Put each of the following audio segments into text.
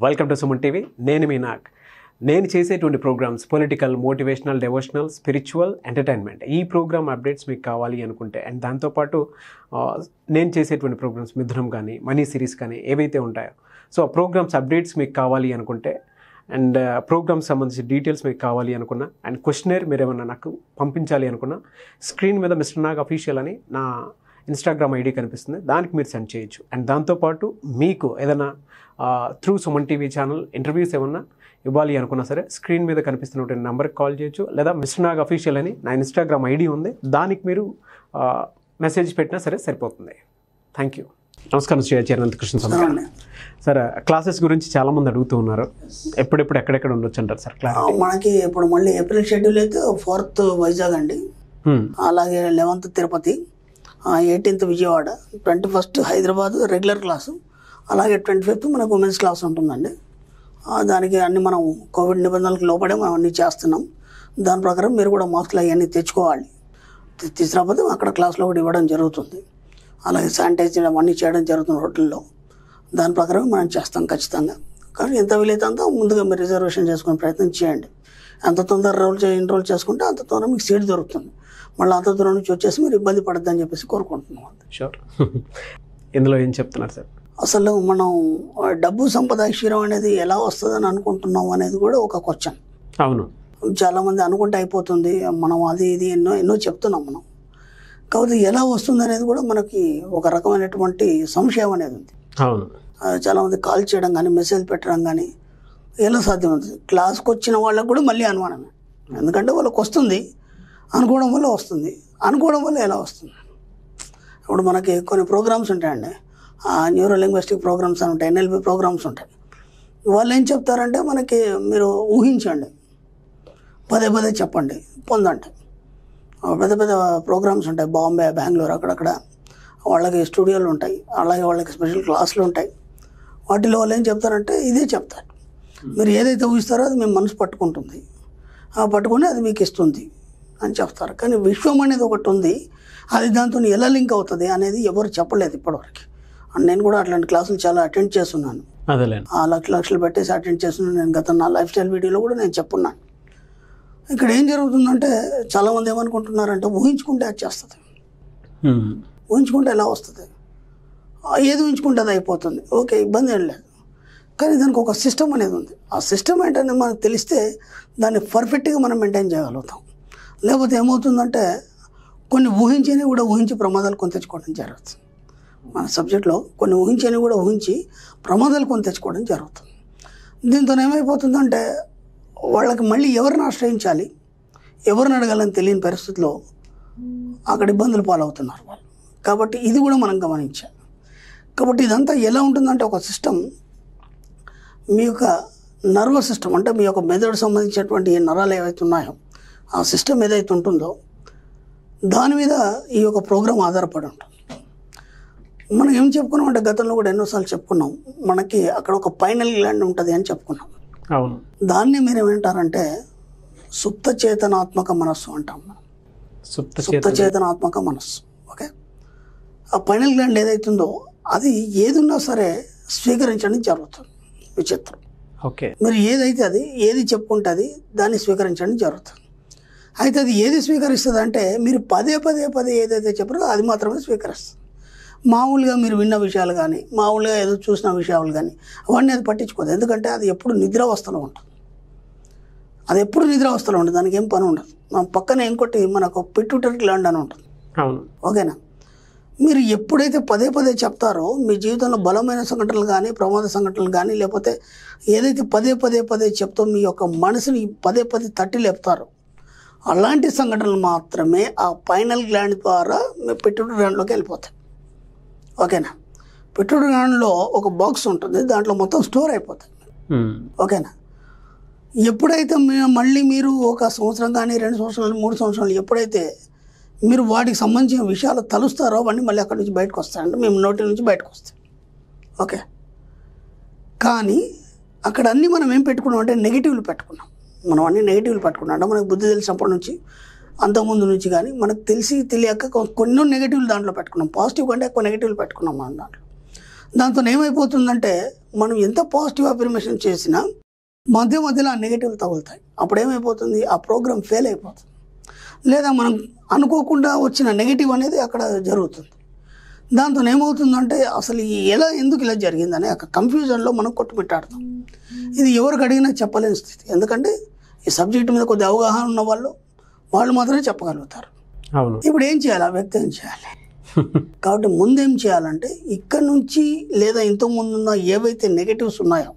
Welcome to Suman TV నేను మీ నాగ్. నేను చేసేటువంటి programmes political motivational devotional spiritual entertainment ఈ ప్రోగ్రామ్ అప్డేట్స్ మీకు కావాలి అనుకుంటే అండ్ దాంతోపాటు నేను చేసేటువంటి ప్రోగ్రామ్స్ మిథునం కానీ మనీ సిరీస్ కానీ ఏవైతే ఉంటాయో సో ప్రోగ్రామ్స్ అప్డేట్స్ మీకు కావాలి అనుకుంటే అండ్ ప్రోగ్రామ్స్ సంబంధించి డీటెయిల్స్ మీకు కావాలి అనుకున్నా అండ్ క్వశ్చనర్ మీరు ఏమన్నా నాకు పంపించాలి అనుకున్నా స్క్రీన్ మీద మిస్టర్ నాగ్ అఫీషియల్ అని నా ఇన్స్టాగ్రామ్ ఐడి కనిపిస్తుంది. దానికి మీరు సెండ్ చేయొచ్చు. అండ్ దాంతోపాటు మీకు ఏదైనా through Suman TV channel interviews ఏమన్నా ఇవ్వాలి అనుకున్నా సరే స్క్రీన్ మీద కనిపిస్తున్నటువంటి నెంబర్కి కాల్ చేయొచ్చు. లేదా మిస్టర్ నాగ్ అఫీషియల్ అని నా ఇన్స్టాగ్రామ్ ఐడి ఉంది. దానికి మీరు మెసేజ్ పెట్టినా సరే సరిపోతుంది. Thank you. నమస్కారం శ్రీ అనంత కృష్ణ సార్ క్లాసెస్ గురించి చాలా మంది అడుగుతూ ఉన్నారు. ఎప్పుడెప్పుడు ఎక్కడెక్కడ ఉండొచ్చు అంటారు సార్ క్లాస్? మనకి ఇప్పుడు మళ్ళీ ఏప్రిల్ షెడ్యూల్ అయితే ఫోర్త్ వైజాగ్ అండి. అలాగే eleventh Tirupati. Eighteenth Vijayawada twenty first Hyderabad regular class అలాగే ట్వంటీ ఫిఫ్త్ మనకు ఉమెన్స్ క్లాస్ ఉంటుందండి దానికి అన్ని మనం కోవిడ్ నిబంధనలకు లోపడే మనం అన్నీ చేస్తున్నాం. దాని ప్రకారం మీరు కూడా మాస్కులు అవన్నీ తెచ్చుకోవాలి. తె- తీసుకురాకపోతే అక్కడ క్లాస్లో కూడా ఇవ్వడం జరుగుతుంది. అలాగే శానిటైజ్ చేయడం అన్నీ చేయడం జరుగుతుంది హోటల్లో. దాని ప్రకారం మనం చేస్తాం ఖచ్చితంగా. కానీ ఎంత వీలైతే అంత ముందుగా మీరు రిజర్వేషన్ చేసుకునే ప్రయత్నం చేయండి. ఎంత తొందర రోల్ ఎన్రోల్ చేసుకుంటే అంత తొందర మీకు సీట్ దొరుకుతుంది. మళ్ళీ అంత దూరం నుంచి వచ్చేసి మీరు ఇబ్బంది పడద్దని చెప్పేసి కోరుకుంటున్నాం షూర్ ఇందులో ఏం చెప్తున్నారు సార్? అసలు మనం డబ్బు సంపద ఐశ్వర్యం అనేది ఎలా వస్తుందని అనుకుంటున్నాం అనేది కూడా ఒక క్వశ్చన్ అవును. చాలామంది అనుకుంటే అయిపోతుంది మనం అది ఇది ఎన్నో ఎన్నో చెప్తున్నాం మనం. కాకపోతే ఎలా వస్తుంది అనేది కూడా మనకి ఒక రకమైనటువంటి సంశయం అనేది ఉంది. అవును. చాలామంది కాల్ చేయడం కానీ మెసేజ్ పెట్టడం కానీ ఎలా సాధ్యమవుతుంది? క్లాస్కి వచ్చిన వాళ్ళకు కూడా మళ్ళీ అనుమానమే. ఎందుకంటే వాళ్ళకి వస్తుంది అనుకోవడం వల్ల వస్తుంది. అనుకోవడం వల్ల ఎలా వస్తుంది? ఇప్పుడు మనకి కొన్ని ప్రోగ్రామ్స్ ఉంటాయండి. న్యూరో లింగ్విస్టిక్ ప్రోగ్రామ్స్ అని ఉంటాయి ఎన్ఎల్పి ప్రోగ్రామ్స్ ఉంటాయి. వాళ్ళు ఏం చెప్తారంటే మనకి మీరు ఊహించండి. పదే పదే చెప్పండి పొందండి. పెద్ద పెద్ద ప్రోగ్రామ్స్ ఉంటాయి. బాంబే బెంగళూరు అక్కడక్కడ. వాళ్ళకి స్టూడియోలు ఉంటాయి. అలాగే వాళ్ళకి స్పెషల్ క్లాసులు ఉంటాయి. వాటిలో వాళ్ళు ఏం చెప్తారంటే ఇదే చెప్తారు. మీరు ఏదైతే ఊహిస్తారో అది మీ మనసు పట్టుకుంటుంది. ఆ పట్టుకొని అది మీకు ఇస్తుంది. అని చెప్తారు. కానీ విశ్వం అనేది ఒకటి ఉంది. అది దాంతో ఎలా లింక్ అవుతుంది అనేది ఎవరు చెప్పలేదు ఇప్పటివరకు. అండ్ నేను కూడా అట్లాంటి క్లాసులు చాలా అటెండ్ చేస్తున్నాను. ఆ లక్ష లక్షలు పెట్టేసి అటెండ్ చేస్తున్నాను. నేను గత నా లైఫ్ స్టైల్ వీడియోలో కూడా నేను చెప్పున్నాను. ఇక్కడ ఏం జరుగుతుందంటే చాలామంది ఏమనుకుంటున్నారంటే ఊహించుకుంటే అది చేస్తుంది. ఊహించుకుంటే ఎలా వస్తుంది? ఏది ఊహించుకుంటే అది అయిపోతుంది. ఓకే ఇబ్బంది ఏం లేదు. కానీ దానికి ఒక సిస్టమ్ అనేది ఉంది. ఆ సిస్టమ్ ఏంటనేది మనకు తెలిస్తే దాన్ని పర్ఫెక్ట్గా మనం మెయింటైన్ చేయగలుగుతాం. లేకపోతే ఏమవుతుందంటే కొన్ని ఊహించని కూడా ఊహించి ప్రమాదాలు కొని తెచ్చుకోవడం జరుగుతుంది. మన సబ్జెక్ట్లో కొన్ని ఊహించని కూడా ఊహించి ప్రమాదాలు కొని తెచ్చుకోవడం జరుగుతుంది. దీంతో ఏమైపోతుందంటే వాళ్ళకి మళ్ళీ ఎవరిని ఆశ్రయించాలి? ఎవరిని అడగాలని తెలియని పరిస్థితిలో అక్కడ ఇబ్బందులు పాలవుతున్నారు వాళ్ళు. కాబట్టి ఇది కూడా మనం గమనించాలి. కాబట్టి ఇదంతా ఎలా ఉంటుందంటే ఒక సిస్టమ్ మీ యొక్క నర్వస్ సిస్టమ్ అంటే మీ యొక్క మెదడు సంబంధించినటువంటి ఏ నరాలు ఏవైతే ఉన్నాయో ఆ సిస్టమ్ ఏదైతే ఉంటుందో దాని మీద ఈ యొక్క ప్రోగ్రామ్ ఆధారపడి ఉంటుంది. మనం ఏం చెప్పుకున్నాం అంటే గతంలో కూడా ఎన్నోసార్లు చెప్పుకున్నాం. మనకి అక్కడ ఒక పైనల్ గ్లాండ్ ఉంటుంది అని చెప్పుకున్నాం. అవును. దాన్ని మీరు ఏమంటారంటే సుప్త చేతనాత్మక మనస్సు అంటాం మనం. సుప్త సుప్త చేత చేతనాత్మక మనస్సు. ఓకే? ఆ పైనల్ గ్లాండ్ ఏదైతుందో అది ఏదున్నా సరే స్వీకరించడం జరుగుతుంది. విచిత్రం. ఓకే. మీరు ఏదైతే అది ఏది చెప్పుకుంటే అది దాన్ని స్వీకరించడం జరుగుతుంది. అయితే అది ఏది స్వీకరిస్తుంది అంటే మీరు పదే పదే పదే ఏదైతే చెప్పారో అది మాత్రమే స్వీకరిస్తుంది. మామూలుగా మీరు విన్న విషయాలు కానీ మామూలుగా ఏదో చూసిన విషయాలు కానీ అవన్నీ అది పట్టించుకోదు. ఎందుకంటే అది ఎప్పుడు నిద్రావస్థలో ఉంటుంది. అది ఎప్పుడు నిద్రావస్థలో ఉంటుంది. దానికి ఏం పని ఉండదు. మన పక్కన ఇంకోటి మనకు పిట్యూటరీ గ్లాండ్ అని ఉంటుంది. అవును. ఓకేనా? మీరు ఎప్పుడైతే పదే పదే చెప్తారో మీ జీవితంలో బలమైన సంఘటనలు కానీ ప్రమాద సంఘటనలు కానీ లేకపోతే ఏదైతే పదే పదే పదే చెప్తో మీ యొక్క మనసుని పదే పదే తట్టి లేపుతారో అలాంటి సంఘటనలు మాత్రమే ఆ పైనల్ గ్లాండ్ ద్వారా మీ పెట్టుడు గ్లాండ్లోకి వెళ్ళిపోతాయి. ఓకేనా? పెట్టుడు గ్లాండ్లో ఒక బాక్స్ ఉంటుంది దాంట్లో మొత్తం స్టోర్ అయిపోతాయి. హ్మ్. ఓకేనా? ఎప్పుడైతే మళ్ళీ మీరు ఒక సంవత్సరం కానీ రెండు సంవత్సరాలు మూడు సంవత్సరాలు ఎప్పుడైతే మీరు వాటికి సంబంధించిన విషయాలు తలుస్తారో అవన్నీ మళ్ళీ అక్కడి నుంచి బయటకు వస్తాయంటే మేము నోటి నుంచి బయటకు వస్తాయి ఓకే? కానీ అక్కడ అన్నీ మనం ఏం పెట్టుకున్నాం అంటే నెగిటివ్లు పెట్టుకున్నాం. మనం అన్ని నెగిటివ్లు పెట్టుకున్నాం. మనకు బుద్ధి తెలిసినప్పటి నుంచి అంతకుముందు నుంచి కానీ మనకు తెలిసి తెలియక కొన్ని నెగిటివ్లు దాంట్లో పెట్టుకున్నాం. పాజిటివ్ కంటే ఎక్కువ నెగిటివ్లు పెట్టుకున్నాం మనం దాంట్లో. దాంతో ఏమైపోతుందంటే మనం ఎంత పాజిటివ్ అఫర్మేషన్ చేసినా మధ్య మధ్యలో ఆ నెగిటివ్లు తగులుతాయి. అప్పుడు ఏమైపోతుంది? ఆ ప్రోగ్రామ్ ఫెయిల్ అయిపోతుంది. లేదా మనం అనుకోకుండా వచ్చిన నెగిటివ్ అనేది అక్కడ జరుగుతుంది. దాంతో ఏమవుతుందంటే అసలు ఈ ఎలా ఎందుకు ఇలా జరిగిందని ఒక కన్ఫ్యూజన్లో మనం కొట్టుమిట్టాడతాం. ఇది ఎవరికి అడిగినా చెప్పలేని స్థితి. ఎందుకంటే ఈ సబ్జెక్ట్ మీద కొద్ది అవగాహన ఉన్న వాళ్ళు వాళ్ళు మాత్రమే చెప్పగలుగుతారు. అవును. ఇప్పుడు ఏం చేయాలి? ఆ వ్యక్తి ఏం చేయాలి? కాబట్టి ముందేం చేయాలంటే ఇక్కడ నుంచి లేదా ఇంతకు ముందు ఉన్న ఏవైతే నెగిటివ్స్ ఉన్నాయో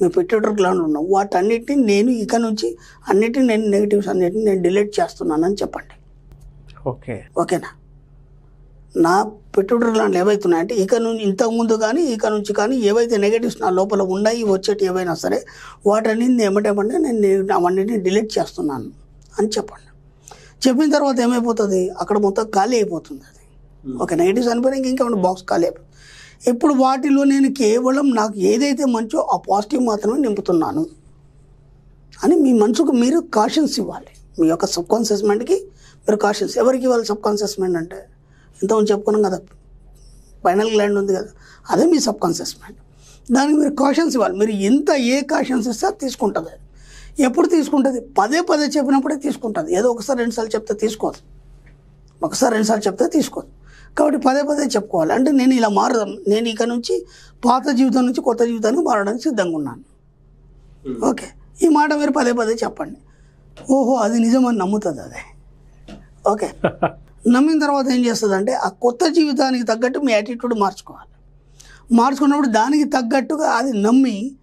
మీ పిట్యూటర్ గ్లాండ్ ఉన్నావు వాటన్నిటిని నేను ఇక నుంచి అన్నిటిని నేను నెగిటివ్స్ అన్నిటిని నేను డిలీట్ చేస్తున్నానని చెప్పండి. ఓకే. ఓకేనా? నా పిట్యూటర్ గ్లాండ్లు ఏవైతే ఉన్నాయంటే ఇక నుంచి ఇంతకు ముందు కానీ ఇక నుంచి కానీ ఏవైతే నెగిటివ్స్ నా లోపల ఉన్నాయి వచ్చేటి ఏవైనా సరే వాటన్ని ఏమిటేమంటే నేను నేను అవన్నిటిని డిలీట్ చేస్తున్నాను అని చెప్పండి. చెప్పిన తర్వాత ఏమైపోతుంది? అక్కడ మొత్తం ఖాళీ అయిపోతుంది అది. ఒక నెగిటివ్స్ అనిపోయినా ఇంక ఇంకా బాక్స్ ఖాళీ అయిపోతుంది ఇప్పుడు వాటిలో నేను కేవలం నాకు ఏదైతే మంచో ఆ పాజిటివ్ మాత్రమే నింపుతున్నాను అని మీ మనసుకు మీరు కాషన్స్ ఇవ్వాలి. మీ యొక్క సబ్ కాన్షియస్ మైండ్కి మీరు కాషన్స్ ఎవరికి ఇవ్వాలి సబ్ కాన్షియస్ మైండ్ అంటే? ఇంతకుముందు చెప్పుకున్నాం కదా ఫైనల్ గ్లాండ్ ఉంది కదా అదే మీ సబ్ కాన్షియస్ మైండ్ దానికి మీరు కాషన్స్ ఇవ్వాలి. మీరు ఎంత ఏ కాషన్స్ ఇస్తే అది తీసుకుంటుంది. అది ఎప్పుడు తీసుకుంటుంది? పదే పదే చెప్పినప్పుడే తీసుకుంటుంది. ఏదో ఒకసారి రెండుసార్లు చెప్తే తీసుకోదు. ఒకసారి రెండుసార్లు చెప్తే తీసుకోదు. కాబట్టి పదే పదే చెప్పుకోవాలి. అంటే నేను ఇలా మారదాం నేను ఇక నుంచి పాత జీవితం నుంచి కొత్త జీవితానికి మారడానికి సిద్ధంగా ఉన్నాను. ఓకే. ఈ మాట మీరు పదే పదే చెప్పండి. ఓహో అది నిజమని నమ్ముతుంది అదే. ఓకే. నమ్మిన తర్వాత ఏం చేస్తుంది అంటే ఆ కొత్త జీవితానికి తగ్గట్టు మీ యాటిట్యూడ్ మార్చుకోవాలి. మార్చుకున్నప్పుడు దానికి తగ్గట్టుగా అది నమ్మి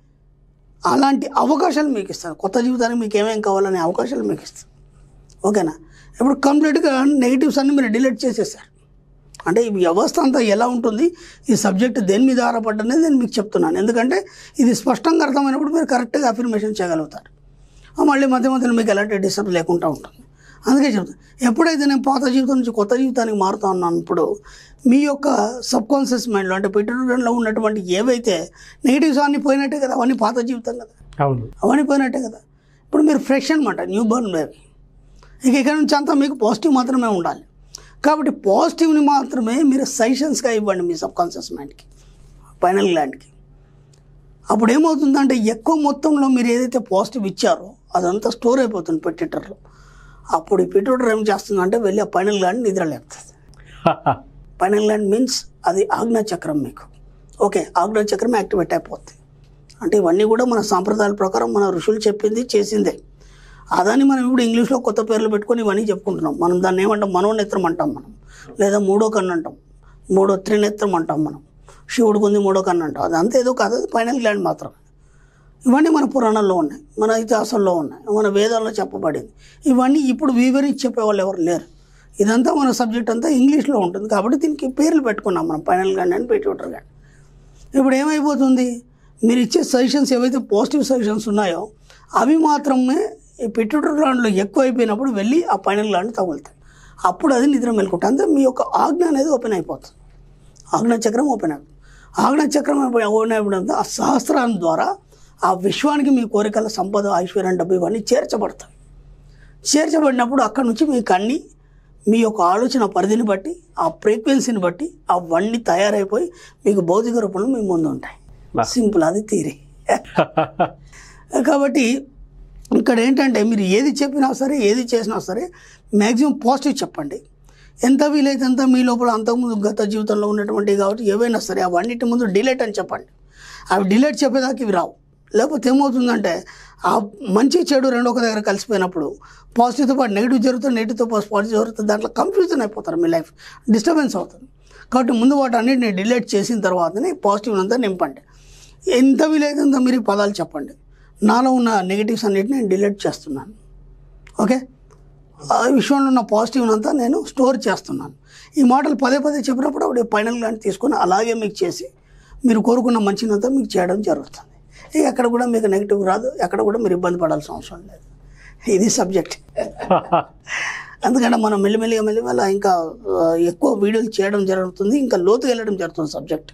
అలాంటి అవకాశాలు మీకు ఇస్తారు కొత్త జీవితానికి మీకు ఏమేమి కావాలనే అవకాశాలు మీకు ఇస్తారు ఓకేనా? ఇప్పుడు కంప్లీట్గా నెగిటివ్స్ అన్ని మీరు డిలీట్ చేసేసారు. అంటే ఈ వ్యవస్థ అంతా ఎలా ఉంటుంది? ఈ సబ్జెక్ట్ దేని మీద ఆధారపడ్డనేది నేను మీకు చెప్తున్నాను. ఎందుకంటే ఇది స్పష్టంగా అర్థమైనప్పుడు మీరు కరెక్ట్గా అఫర్మేషన్ చేయగలుగుతారు. మళ్ళీ మధ్య మధ్యలో మీకు ఎలాంటి డిస్టర్బ్ లేకుండా ఉంటుంది. అందుకే చెప్తాను ఎప్పుడైతే నేను పాత జీవితం నుంచి కొత్త జీవితానికి మారుతా ఉన్నాను మీ యొక్క సబ్ కాన్షియస్ మైండ్లో అంటే పిట్యూటరీలో ఉన్నటువంటి ఏవైతే నెగిటివ్స్ అన్నీ పోయినట్టే కదా అవన్నీ పాత జీవితం కదా. అవును. అవన్నీ పోయినట్టే కదా. ఇప్పుడు మీరు ఫ్రెష్ అనమాట న్యూ బోర్న్ బేబీ. ఇక ఇక్కడ నుంచి అంతా మీకు పాజిటివ్ మాత్రమే ఉండాలి. కాబట్టి పాజిటివ్ని మాత్రమే మీరు సజెషన్స్గా ఇవ్వండి మీ సబ్ కాన్షియస్ మైండ్కి ఫైనల్ గ్లాండ్కి అప్పుడు ఏమవుతుందంటే ఎక్కువ మొత్తంలో మీరు ఏదైతే పాజిటివ్ ఇచ్చారో అదంతా స్టోర్ అయిపోతుంది పిట్యూటర్లో అప్పుడు ఈ పిట్యూటర్ ఏం చేస్తుందంటే వెళ్ళి ఆ ఫైనల్ గ్లాండ్ నిద్ర లేపుతుంది. ఫైనల్ గ్లాండ్ మీన్స్ అది చక్రం మీకు. ఓకే చక్రం యాక్టివేట్ అయిపోతుంది. అంటే ఇవన్నీ కూడా మన సాంప్రదాయాల ప్రకారం మన ఋషులు చెప్పింది చేసిందే. అదాన్ని మనం ఇప్పుడు ఇంగ్లీష్లో కొత్త పేర్లు పెట్టుకొని ఇవన్నీ చెప్పుకుంటున్నాం. మనం దాన్ని ఏమంటాం? మనోనేత్రం అంటాం మనం. లేదా మూడో కన్ను అంటాం. మూడో త్రినేత్రం అంటాం మనం. శివుడికి ఉంది మూడో కన్ను అంటాం. అది అంత ఏదో కాదు ఫైనల్ గ్లాండ్ మాత్రమే. ఇవన్నీ మన పురాణాల్లో ఉన్నాయి మన ఇతిహాసంలో ఉన్నాయి మన వేదాల్లో చెప్పబడింది. ఇవన్నీ ఇప్పుడు వివరించి చెప్పేవాళ్ళు ఎవరు లేరు. ఇదంతా మన సబ్జెక్ట్ అంతా ఇంగ్లీష్లో ఉంటుంది కాబట్టి దీనికి పేర్లు పెట్టుకున్నాం మనం ఫైనల్ కానీ అని పెట్యూటర్ కానీ. ఇప్పుడు ఏమైపోతుంది? మీరు ఇచ్చే సజెషన్స్ ఏవైతే పాజిటివ్ సజెషన్స్ ఉన్నాయో అవి మాత్రమే ఈ పిట్యూటర్ గ్లాండ్లో ఎక్కువ అయిపోయినప్పుడు వెళ్ళి ఆ ఫైనల్ గ్లాండ్ తగులుతాయి. అప్పుడు అది నిద్ర మెలుకుంటుంది. అంటే మీ యొక్క ఆజ్ఞ అనేది ఓపెన్ అయిపోతుంది. ఆజ్ఞా చక్రం ఓపెన్ అవుతుంది ఆజ్ఞా చక్రం ఓపెన్ అయిపోవడంతో ఆ సహస్రాన్ని ద్వారా ఆ విశ్వానికి మీ కోరికల సంపద ఐశ్వర్యం డబ్బు ఇవన్నీ చేర్చబడతాయి. చేర్చబడినప్పుడు అక్కడ నుంచి మీకు అన్ని మీ యొక్క ఆలోచన పరిధిని బట్టి ఆ ఫ్రీక్వెన్సీని బట్టి అవన్నీ తయారైపోయి మీకు భౌతిక రూపంలో మీ ముందు ఉంటాయి. సింపుల్ అది తీరి కాబట్టి ఇక్కడ ఏంటంటే మీరు ఏది చెప్పినా సరే ఏది చేసినా సరే మ్యాక్సిమం పాజిటివ్ చెప్పండి. ఎంత వీలైతే అంత మీ లోపల అంతకుముందు గత జీవితంలో ఉన్నటువంటి కాబట్టి ఏవైనా సరే అవన్నిటి ముందు డిలేట్ అని చెప్పండి. అవి డిలేట్ చెప్పేదాకా ఇవి రావు. లేకపోతే ఏమవుతుందంటే ఆ మంచి చెడు రెండు ఒక దగ్గర కలిసిపోయినప్పుడు పాజిటివ్తో పాటు నెగిటివ్ జరుగుతుంది నెగిటివ్తో పాటు పాజిటివ్ జరుగుతుంది దాంట్లో కన్ఫ్యూజన్ అయిపోతారు మీ లైఫ్ డిస్టర్బెన్స్ అవుతుంది. కాబట్టి ముందు వాటి అన్నిటిని డిలీట్ చేసిన తర్వాతనే పాజిటివ్ అంతా నింపండి. ఎంత వీలైతే మీరు పదాలు చెప్పండి. నాలో ఉన్న నెగిటివ్స్ అన్నిటిని నేను డిలీట్ చేస్తున్నాను. ఓకే? ఆ విషయంలో ఉన్న పాజిటివ్ అంతా నేను స్టోర్ చేస్తున్నాను. ఈ మాటలు పదే పదే చెప్పినప్పుడు అప్పుడు ఫైనల్ లాంటి తీసుకొని అలాగే మీకు చేసి మీరు కోరుకున్న మంచినంతా మీకు చేయడం జరుగుతుంది. ఇక ఎక్కడ కూడా మీకు నెగిటివ్ రాదు. ఎక్కడ కూడా మీరు ఇబ్బంది పడాల్సిన అవసరం లేదు. ఇది సబ్జెక్ట్ అందుకంటే మనం మెల్లిమెల్లిగా మెల్లిమెల్ల ఇంకా ఎక్కువ వీడియోలు చేయడం జరుగుతుంది. ఇంకా లోతుగా వెళ్ళడం జరుగుతుంది సబ్జెక్ట్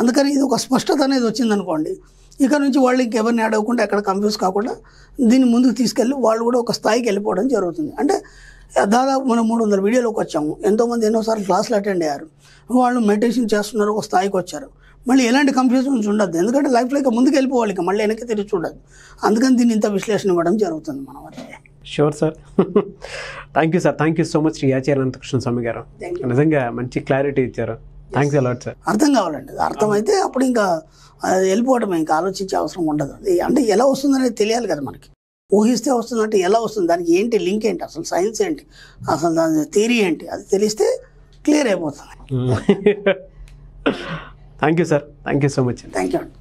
అందుకని ఇది ఒక స్పష్టత అనేది వచ్చిందనుకోండి. ఇక నుంచి వాళ్ళు ఇంకెవరిని అడగకుండా ఎక్కడ కన్ఫ్యూజ్ కాకుండా దీన్ని ముందుకు తీసుకెళ్ళి వాళ్ళు కూడా ఒక స్థాయికి వెళ్ళిపోవడం జరుగుతుంది. అంటే దాదాపు మనం మూడు వందల వీడియోలోకి వచ్చాము. ఎంతోమంది ఎన్నోసార్లు క్లాసులు అటెండ్ అయ్యారు. వాళ్ళు మెడిటేషన్ చేస్తున్నారు ఒక స్థాయికి వచ్చారు. మళ్ళీ ఎలాంటి కన్ఫ్యూజన్స్ ఉండద్దు. ఎందుకంటే లైఫ్లో ఇక ముందుకు వెళ్ళిపోవాలి ఇక మళ్ళీ వెనక్కి తిరిగి చూడదు అందుకని దీన్ని ఇంత విశ్లేషణ ఇవ్వడం జరుగుతుంది మన వల్ల sure sir thank you sir thank you so much Shri Acharya Anantakrishna Swami గారు నిజంగా మంచి క్లారిటీ ఇచ్చారు. థ్యాంక్స్ అలాట్ సార్ అర్థం కావాలండి. అర్థమైతే అప్పుడు ఇంకా అది వెళ్ళిపోవటమే ఇంకా ఆలోచించే అవసరం ఉండదు. అంటే ఎలా వస్తుందనేది తెలియాలి కదా మనకి. ఊహిస్తే వస్తుందంటే ఎలా వస్తుంది? దానికి ఏంటి లింక్ ఏంటి? అసలు సైన్స్ ఏంటి? అసలు దాని థియరీ ఏంటి? అది తెలిస్తే క్లియర్ అయిపోతుంది. Thank you sir. Thank you so much thank you అండి.